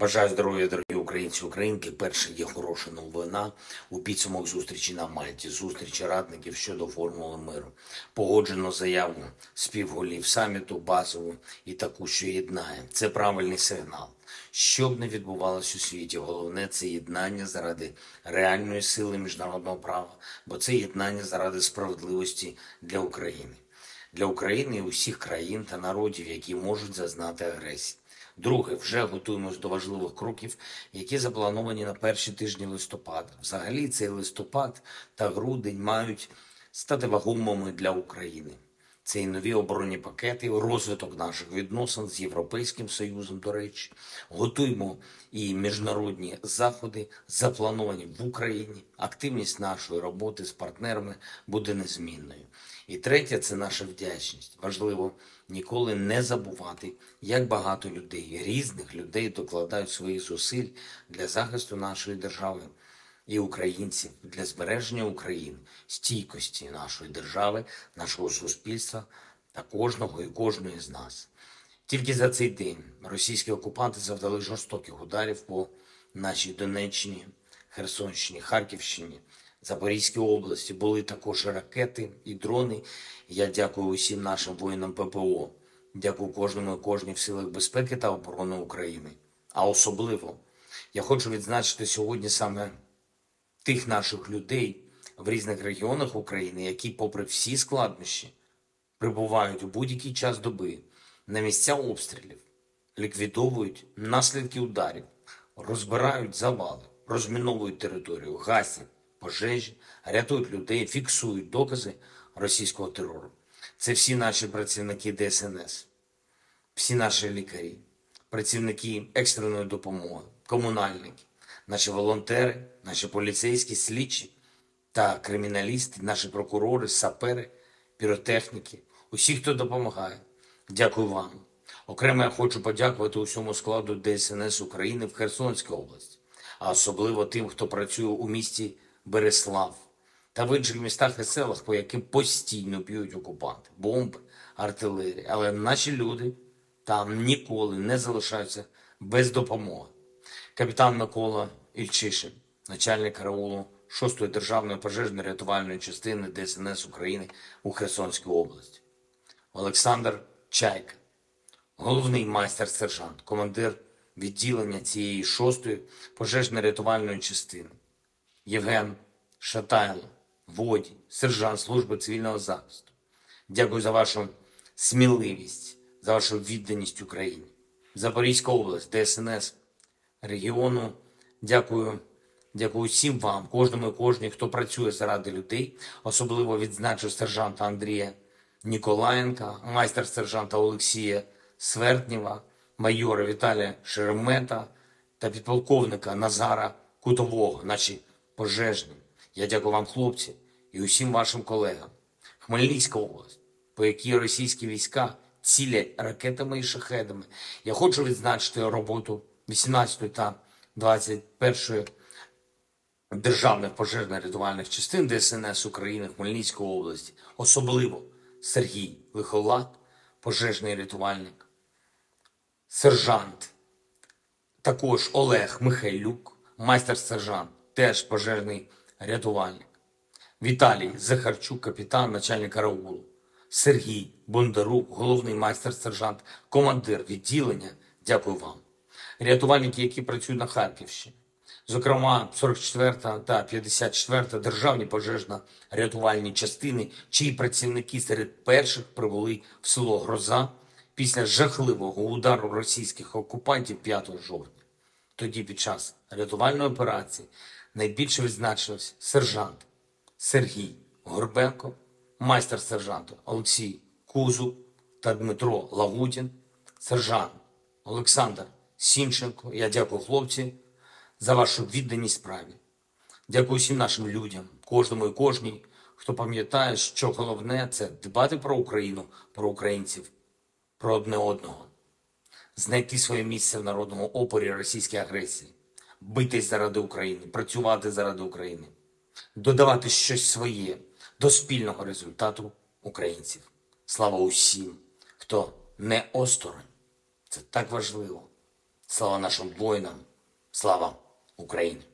Бажаю здоров'я, дорогі українці, українки. Перше є хороша новина у підсумок зустрічі на Мальті. Зустрічі радників щодо формули миру. Погоджено заяву співголів саміту, базову і таку, що єднає. Це правильний сигнал. Що б не відбувалося у світі, головне це єднання заради реальної сили міжнародного права, бо це єднання заради справедливості для України, для України і усіх країн та народів, які можуть зазнати агресії. Друге, вже готуємось до важливих кроків, які заплановані на перші тижні листопада. Взагалі, цей листопад та грудень мають стати вагомими для України. Це і нові оборонні пакети, розвиток наших відносин з Європейським Союзом. До речі, готуємо і міжнародні заходи, заплановані в Україні. Активність нашої роботи з партнерами буде незмінною. І третє це наша вдячність. Важливо ніколи не забувати, як багато людей, різних людей докладають своїх зусиль для захисту нашої держави і українців для збереження України, стійкості нашої держави, нашого суспільства та кожного і кожної з нас. Тільки за цей день російські окупанти завдали жорстоких ударів по нашій Донеччині, Херсонщині, Харківщині, Запорізькій області. Були також ракети і дрони. Я дякую усім нашим воїнам ППО. Дякую кожному і кожній в силах безпеки та оборони України. А особливо я хочу відзначити сьогодні саме тих наших людей в різних регіонах України, які, попри всі складнощі, прибувають у будь-який час доби на місця обстрілів, ліквідовують наслідки ударів, розбирають завали, розміновують територію, гасять пожежі, рятують людей, фіксують докази російського терору. Це всі наші працівники ДСНС, всі наші лікарі, працівники екстреної допомоги, комунальники, наші волонтери, наші поліцейські, слідчі та криміналісти, наші прокурори, сапери, піротехніки, усі, хто допомагає. Дякую вам. Окремо я хочу подякувати усьому складу ДСНС України в Херсонській області, а особливо тим, хто працює у місті Береслав та в інших містах і селах, по яким постійно б'ють окупанти, бомби, артилерія. Але наші люди там ніколи не залишаються без допомоги. Капітан Микола Ільчишин, начальник караулу 6-ї державної пожежно-рятувальної частини ДСНС України у Херсонській області. Олександр Чайка, головний майстер-сержант, командир відділення цієї 6-ї пожежно-рятувальної частини. Євген Шатайло, водій, сержант служби цивільного захисту. Дякую за вашу сміливість, за вашу відданість Україні. Запорізька область, ДСНС регіону. Дякую, дякую всім вам, кожному і кожній, хто працює заради людей. Особливо відзначу сержанта Андрія Ніколаєнка, майстер-сержанта Олексія Свертнєва, майора Віталія Шеремета та підполковника Назара Кутового, наші пожежні. Я дякую вам, хлопці, і усім вашим колегам. Хмельницька область, по якій російські війська цілять ракетами і шахедами. Я хочу відзначити роботу 18 та 21 державних пожежно-рятувальних частин ДСНС України Хмельницької області, особливо Сергій Лихолад, пожежний рятувальник, сержант, також Олег Михайлюк, майстер-сержант, теж пожежний рятувальник, Віталій Захарчук, капітан, начальник караулу, Сергій Бондарук, головний майстер-сержант, командир відділення. Дякую вам. Рятувальники, які працюють на Харківщині, зокрема 44 та 54 державні пожежно-рятувальні частини, чиї працівники серед перших прибули в село Гроза після жахливого удару російських окупантів 5 жовтня. Тоді під час рятувальної операції найбільше відзначився сержант Сергій Горбенко, майстер сержант Олексій Кузу та Дмитро Лагутін, сержант Олександр Сінченко. Я дякую хлопці за вашу відданість справі. Дякую всім нашим людям, кожному і кожній, хто пам'ятає, що головне це дбати про Україну, про українців, про одне одного, знайти своє місце в народному опорі російській агресії, битись заради України, працювати заради України, додавати щось своє до спільного результату українців. Слава усім, хто не осторонь. Це так важливо. Слава нашим воїнам! Слава Україні!